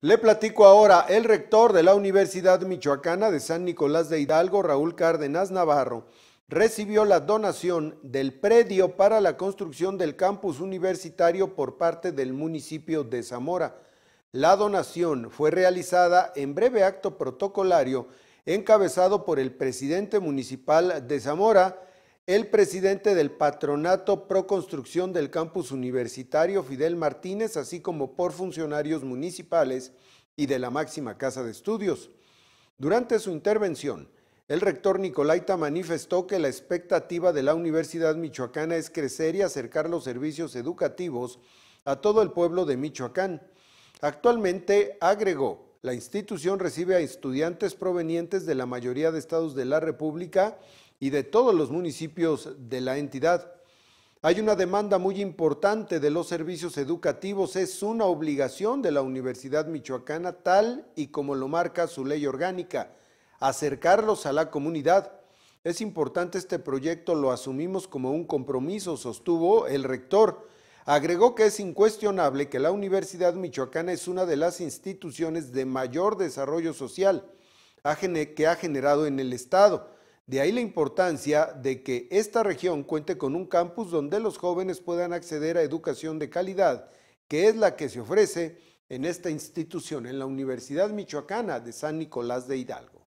Le platico ahora, el rector de la Universidad Michoacana de San Nicolás de Hidalgo, Raúl Cárdenas Navarro, recibió la donación del predio para la construcción del campus universitario por parte del municipio de Zamora. La donación fue realizada en breve acto protocolario encabezado por el presidente municipal de Zamora, el presidente del Patronato Pro Construcción del Campus Universitario, Fidel Martínez, así como por funcionarios municipales y de la máxima casa de estudios. Durante su intervención, el rector Nicolaita manifestó que la expectativa de la Universidad Michoacana es crecer y acercar los servicios educativos a todo el pueblo de Michoacán. Actualmente, agregó, la institución recibe a estudiantes provenientes de la mayoría de estados de la República y de todos los municipios de la entidad. Hay una demanda muy importante de los servicios educativos, es una obligación de la Universidad Michoacana tal y como lo marca su ley orgánica, acercarlos a la comunidad. Es importante este proyecto, lo asumimos como un compromiso, sostuvo el rector. Agregó que es incuestionable que la Universidad Michoacana es una de las instituciones de mayor desarrollo social que ha generado en el Estado de ahí la importancia de que esta región cuente con un campus donde los jóvenes puedan acceder a educación de calidad, que es la que se ofrece en esta institución, en la Universidad Michoacana de San Nicolás de Hidalgo.